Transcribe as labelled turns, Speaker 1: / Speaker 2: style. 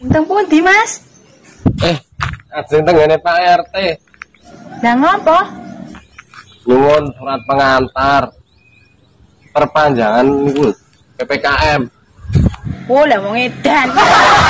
Speaker 1: Untung pundi, Mas?
Speaker 2: Eh, ajeng tenggene Pak RT.
Speaker 1: Lah ngopo?
Speaker 2: Nyuwun surat pengantar. Perpanjangan niku PPKM.
Speaker 1: Oh, lah wong edan.